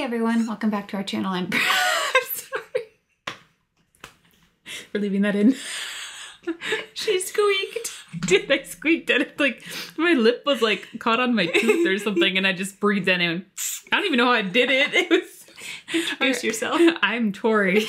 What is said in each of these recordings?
Hey everyone, welcome back to our channel. I'm, I'm sorry. We're leaving that in. She squeaked. Did I squeaked at it? Like my lip was like caught on my tooth or something, and I just breathed in. I don't even know how I did it. It was. Introduce yourself. I'm Tori.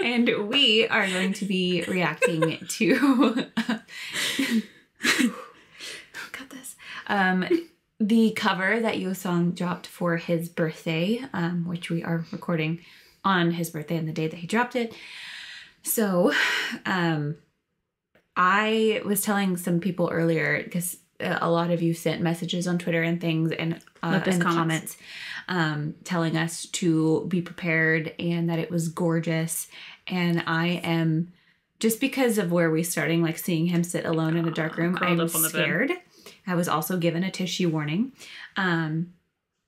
And we are going to be reacting to got this. Um the cover that Yeosang dropped for his birthday, um, which we are recording on his birthday and the day that he dropped it. So, um, I was telling some people earlier because a lot of you sent messages on Twitter and things and uh, Left us in the comments. comments um, telling us to be prepared and that it was gorgeous. And I am just because of where we're starting, like seeing him sit alone in a dark room, Curled I'm scared. I was also given a tissue warning. Um,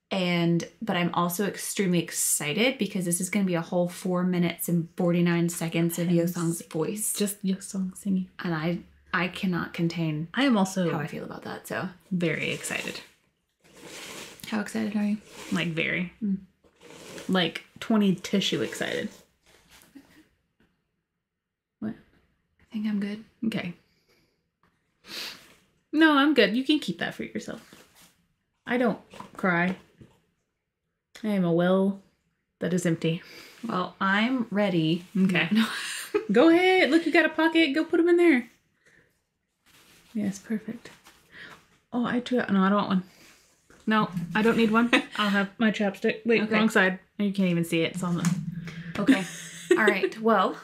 and but I'm also extremely excited because this is going to be a whole four minutes and 49 seconds of Yeosang's voice, Just Yeosang singing. and I I cannot contain I am also how I feel about that. So, very excited. how excited are you? Like very. Mm. Like 20 tissue excited. What? I think I'm good. Okay. No, I'm good. You can keep that for yourself. I don't cry. I am a well that is empty. Well, I'm ready. Okay. Go ahead. Look, you got a pocket. Go put them in there. Yes, perfect. Oh, I do. No, I don't want one. No, I don't need one. I'll have my chapstick. Wait, Okay. wrong side. You can't even see it. It's on the. Okay. All right. Well.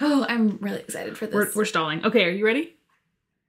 Oh, I'm really excited for this. We're, we're stalling. Okay, are you ready?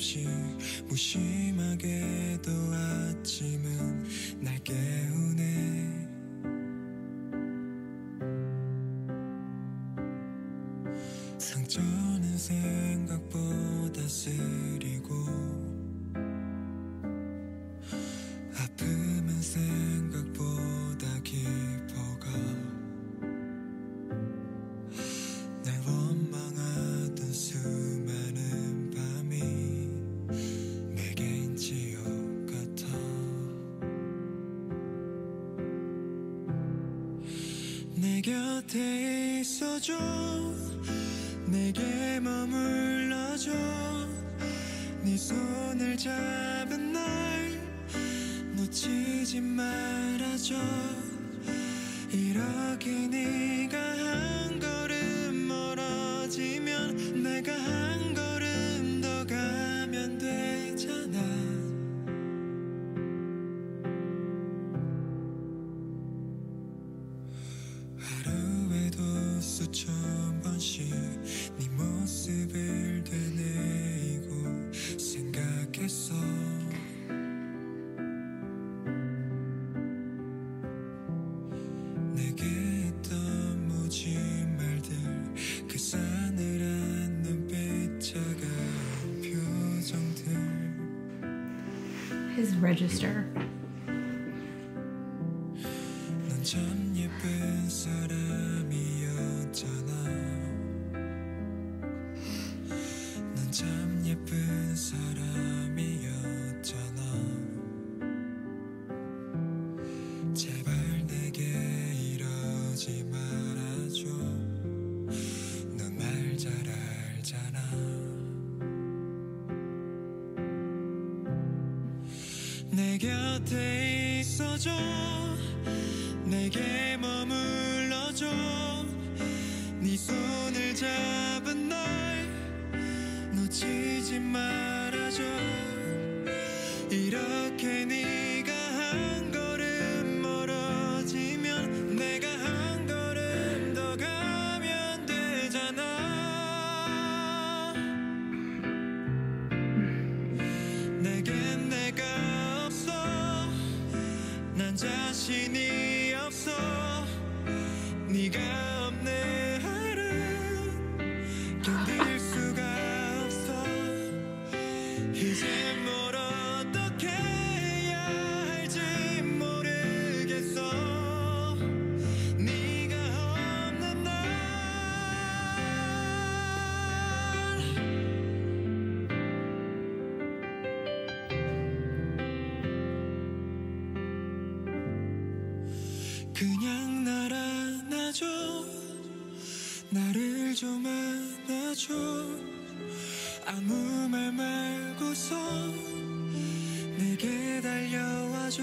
없이 무심하게도 아침은 날 깨우네 곁에 있어줘. 내게 머물러줘. 네 손을 잡은 날 놓치지 말아줘. 이렇게 네가 한 걸음 멀어지면 내가 한 register. 넌 참 예쁜 사람 곁에 있어줘. 내게 머물러줘. 네 손을 잡은 날 놓치지 말아줘. 이렇 난 자신이 없어. 네가 아무 말 말고서 내게 달려와줘.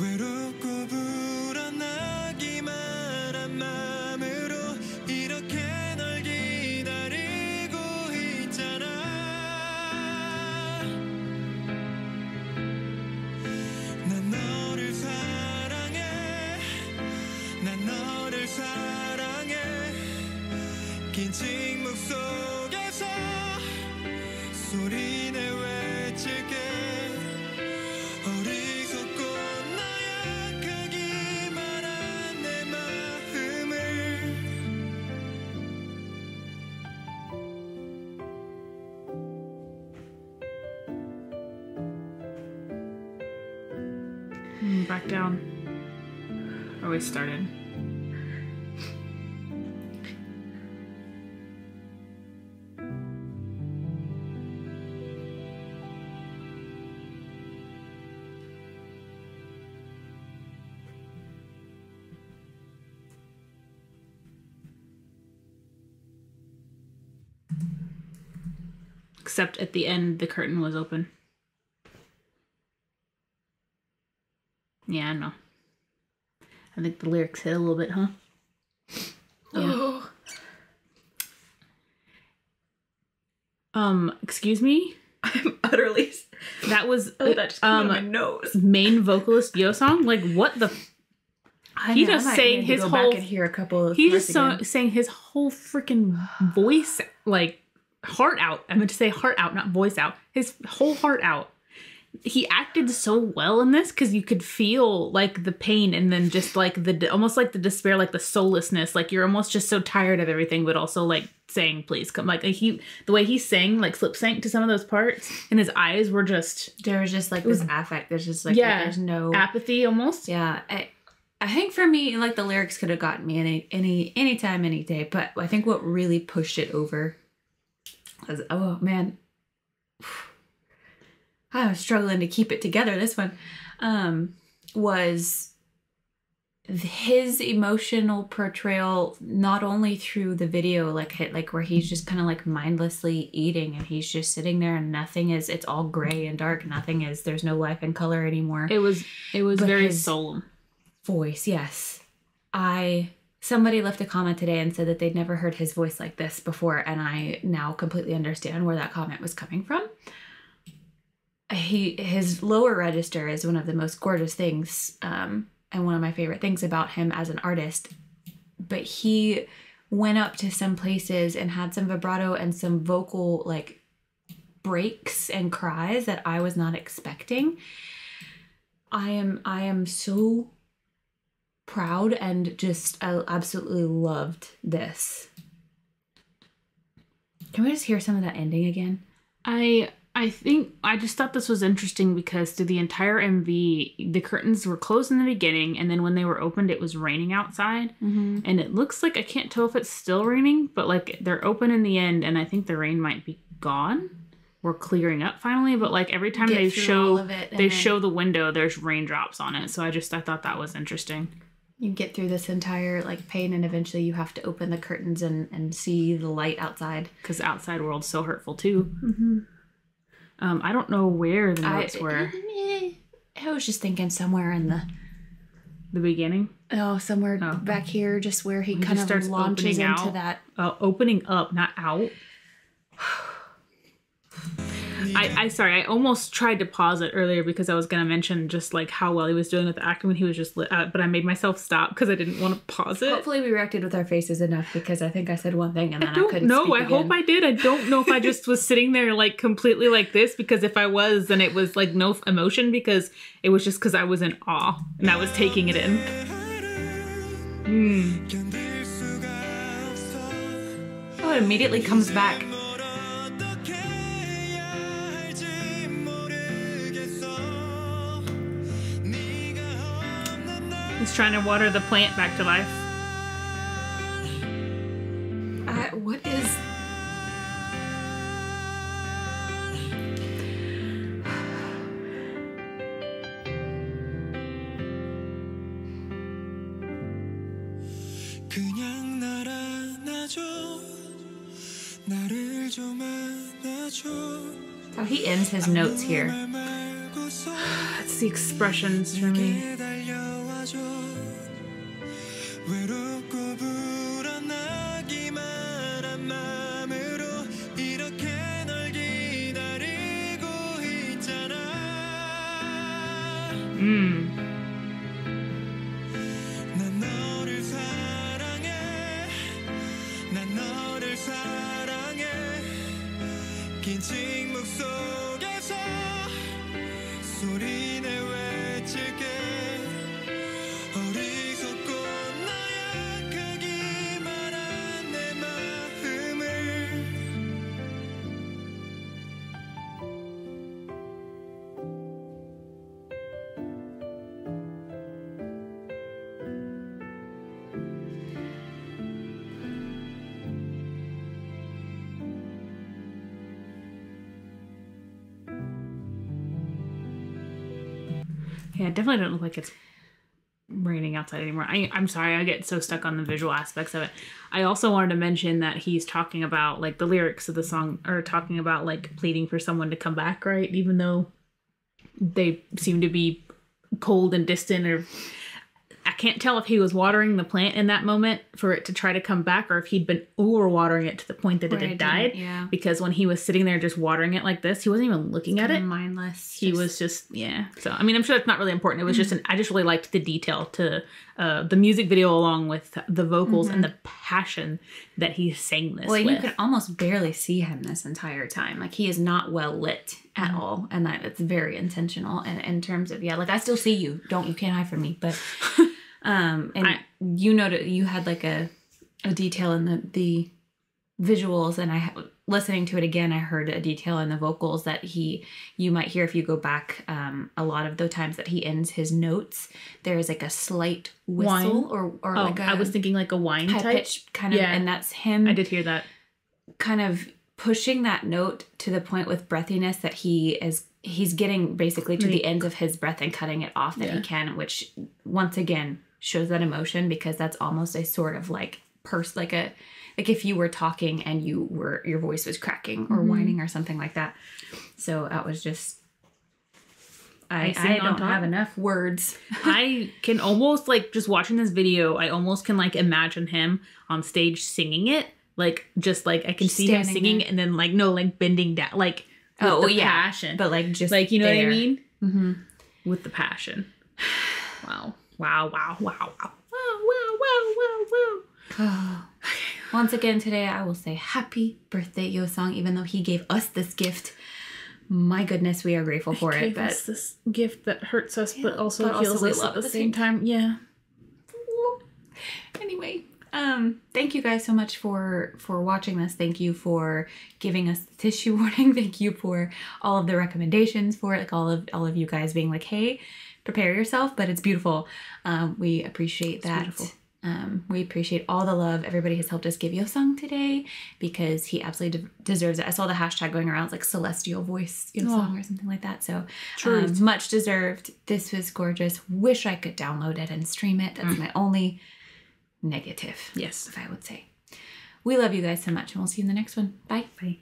외롭 Back down. We started. Except at the end, the curtain was open. Yeah, I know. I think the lyrics hit a little bit, huh? Oh. Um, excuse me? I'm utterly. That was Oh, that just came out of my um nose. main vocalist Yeosang? Like what the I he know, just sang his go whole- back and hear a couple. Of he just sang his whole freaking voice like heart out. I meant to say heart out, not voice out. His whole heart out. He acted so well in this because you could feel like the pain and then just like the almost like the despair, like the soullessness. Like you're almost just so tired of everything, but also like saying, "Please come." Like he, the way he sang, like slip sank to some of those parts, and his eyes were just There was just like was- this affect. There's just like Yeah. there's no. apathy almost. Yeah, I, I think for me, like the lyrics could have gotten me any any any time, any day. But I think what really pushed it over was oh man, I was struggling to keep it together. This one um, was his emotional portrayal, not only through the video, like hit like where he's just kind of like mindlessly eating, and he's just sitting there, and nothing is. It's all gray and dark. Nothing is. There's no life and color anymore It was it was But very solemn. voice yes i somebody left a comment today and said that they'd never heard his voice like this before and i now completely understand where that comment was coming from he his lower register is one of the most gorgeous things um, and one of my favorite things about him as an artist but he went up to some places and had some vibrato and some vocal like breaks and cries that i was not expecting i am i am so proud and just I absolutely loved this. Can we just hear some of that ending again? I I think I just thought this was interesting because through the entire MV, the curtains were closed in the beginning, and then when they were opened, it was raining outside, Mm-hmm. and it looks like I can't tell if it's still raining, but like they're open in the end, and I think the rain might be gone. We're clearing up finally, but like every time Get they show all of it, they then show the window, there's raindrops on it. So I just I thought that was interesting. you get through this entire like pain, and eventually you have to open the curtains and and see the light outside. because the outside world's so hurtful too. Mm-hmm. Um, I don't know where the I, notes were. I was just thinking somewhere in the The beginning, oh somewhere Oh. back here, just where he He kind of starts launches opening into out. that. uh, opening up, not out. I, I sorry, I almost tried to pause it earlier because I was going to mention just like how well he was doing with the acting when he was just lit out, uh, but I made myself stop because I didn't want to pause it. Hopefully, we reacted with our faces enough because I think I said one thing and then I, don't I couldn't. No, I again. hope I did. I don't know if I just was sitting there like completely like this because if I was, then it was like no emotion because it was just because I was in awe and I was taking it in. Mm. Oh, it immediately comes back He's trying to water the plant back to life. What is... Oh, he ends his notes here. It's the expressions for me. Mm. Yeah, it definitely doesn't look like it's raining outside anymore. I, I'm sorry, I get so stuck on the visual aspects of it. I also wanted to mention that he's talking about like the lyrics of the song are talking about like pleading for someone to come back, right? Even though they seem to be cold and distant or can't tell if he was watering the plant in that moment for it to try to come back or if he'd been over watering it to the point that Where it had died. yeah. Because when he was sitting there just watering it like this, he wasn't even looking at it mindless. he just- was just yeah so i mean i'm sure it's not really important it was just an i just really liked the detail to uh the music video along with the vocals and the passion that he sang this Well, you with can almost barely see him this entire time. Like he is not well lit at Mm-hmm. all, and that it's very intentional. And in terms of yeah, like I still see you. Don't you can't hide from me. But um, and I- you noted you had like a a detail in the the visuals, and I listening to it again, I heard a detail in the vocals that he you might hear if you go back. Um, a lot of the times that he ends his notes, there is like a slight whistle Whine? or or oh like a i was thinking like a wine type pitch kind of, Yeah. and that's him i did hear that kind of pushing that note to the point with breathiness that he is he's getting basically to the ends of his breath and cutting it off that Yeah. he can which once again shows that emotion because that's almost a sort of like purse like a like if you were talking and you were your voice was cracking or Mhm. whining or something like that so that was just I, Icing I don't top. have enough words i can almost like just watching this video i almost can like imagine him on stage singing it like just like i can see him singing there. and then like no like bending down like with Oh, the yeah. passion but like just like you know what i there. mean hmm with the passion. Wow. Wow, wow, wow, wow. Wow, wow, wow, wow, wow. Once again today, I will say happy birthday, Yeosang, even though he gave us this gift. My goodness, we are grateful for it. Gave But us this gift that hurts us but also but heals we us at the, same same time. Yeah. anyway, um, thank you guys so much for for watching this. Thank you for giving us the tissue warning. Thank you for all of the recommendations for it. Like all of all of you guys being like, hey, prepare yourself. But it's beautiful. Um, we appreciate that. beautiful. Um, we appreciate all the love everybody has helped us give Yeosang today because he absolutely de- deserves it. I saw the hashtag going around it's like celestial voice Yeosang or something like that. So um, much deserved. This was gorgeous. Wish I could download it and stream it. That's my only negative, Yes. if I would say. We love you guys so much, and we'll see you in the next one. Bye. Bye.